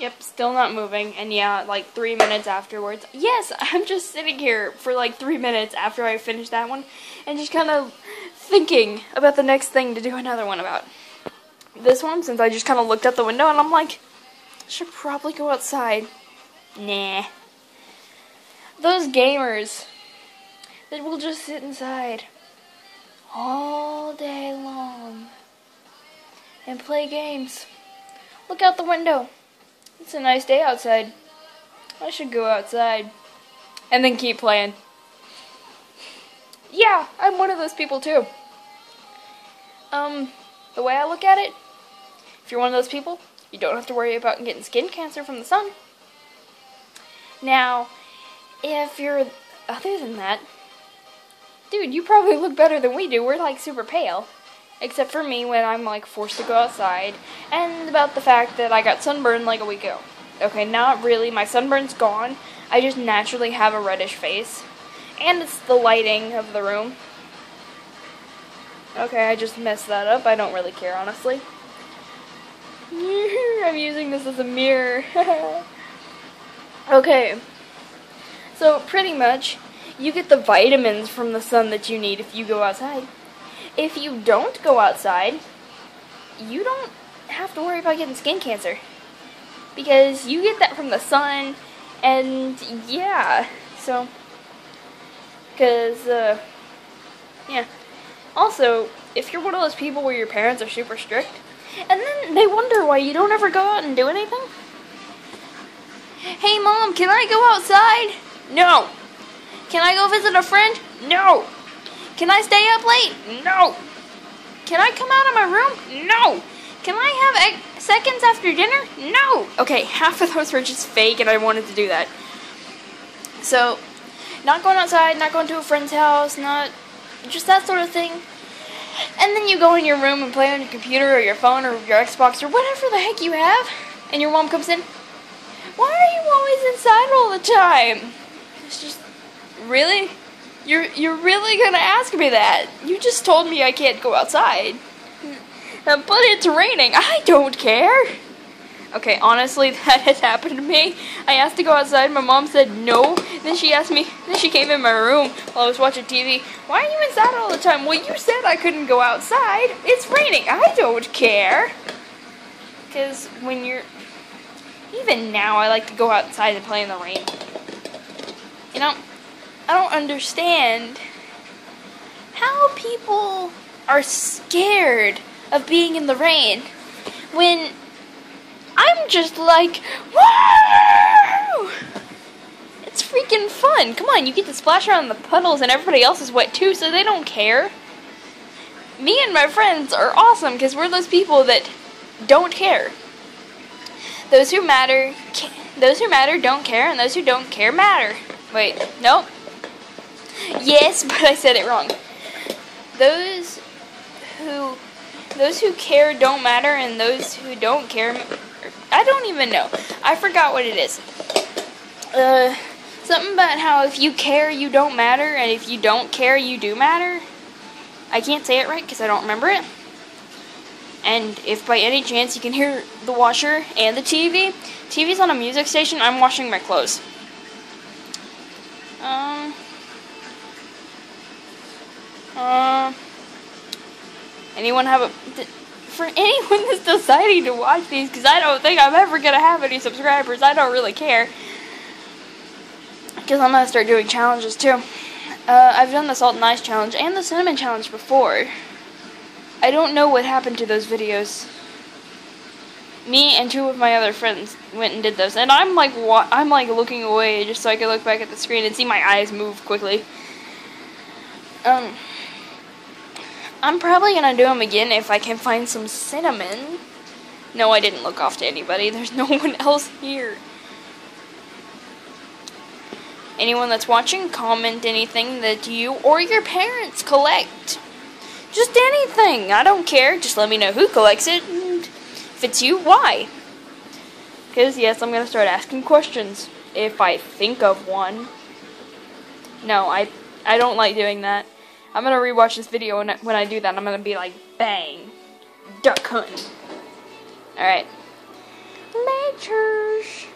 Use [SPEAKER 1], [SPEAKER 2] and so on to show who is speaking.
[SPEAKER 1] Yep, still not moving. And yeah, like three minutes afterwards. Yes, I'm just sitting here for like three minutes after I finish that one and just kind of thinking about the next thing to do another one about. This one, since I just kind of looked out the window and I'm like, I should probably go outside. Nah. Those gamers that will just sit inside all day long and play games. Look out the window. It's a nice day outside. I should go outside. And then keep playing. Yeah, I'm one of those people too. Um, the way I look at it, if you're one of those people, you don't have to worry about getting skin cancer from the sun. Now, if you're other than that, dude, you probably look better than we do. We're like super pale. Except for me when I'm like forced to go outside. And about the fact that I got sunburned like a week ago. Okay, not really. My sunburn's gone. I just naturally have a reddish face. And it's the lighting of the room. Okay, I just messed that up. I don't really care, honestly. I'm using this as a mirror. okay. So, pretty much, you get the vitamins from the sun that you need if you go outside. If you don't go outside, you don't have to worry about getting skin cancer. Because you get that from the sun, and yeah, so, because, uh, yeah. Also, if you're one of those people where your parents are super strict, and then they wonder why you don't ever go out and do anything. Hey mom, can I go outside? No. Can I go visit a friend? No. Can I stay up late? No. Can I come out of my room? No. Can I have seconds after dinner? No. Okay, half of those were just fake and I wanted to do that. So, not going outside, not going to a friend's house, not just that sort of thing. And then you go in your room and play on your computer or your phone or your Xbox or whatever the heck you have, and your mom comes in. Why are you always inside all the time? It's just really you're you're really gonna ask me that? You just told me I can't go outside. But it's raining. I don't care. Okay, honestly, that has happened to me. I asked to go outside. My mom said no. Then she asked me. Then she came in my room while I was watching TV. Why are you inside all the time? Well, you said I couldn't go outside. It's raining. I don't care. Because when you're, even now, I like to go outside and play in the rain. You know, I don't understand how people are scared of being in the rain when I'm just like, whoa! It's freaking fun. Come on, you get to splash around in the puddles and everybody else is wet too, so they don't care. Me and my friends are awesome because we're those people that don't care. Those who matter, those who matter don't care, and those who don't care matter. Wait, nope. Yes, but I said it wrong. Those who those who care don't matter and those who don't care I don't even know. I forgot what it is. Uh something about how if you care you don't matter and if you don't care you do matter. I can't say it right cuz I don't remember it. And if by any chance you can hear the washer and the TV, TV's on a music station, I'm washing my clothes. Uh, anyone have a for anyone that's deciding to watch these? Because I don't think I'm ever gonna have any subscribers. I don't really care. Because I'm gonna start doing challenges too. Uh, I've done the salt and ice challenge and the cinnamon challenge before. I don't know what happened to those videos. Me and two of my other friends went and did those, and I'm like, I'm like looking away just so I can look back at the screen and see my eyes move quickly. Um. I'm probably gonna do them again if I can find some cinnamon. No, I didn't look off to anybody. There's no one else here. Anyone that's watching, comment anything that you or your parents collect. Just anything. I don't care. Just let me know who collects it. And if it's you, why? Because, yes, I'm going to start asking questions. If I think of one. No, I, I don't like doing that. I'm gonna rewatch this video I, when I do that. I'm gonna be like, bang, duck hunt. All right. Later.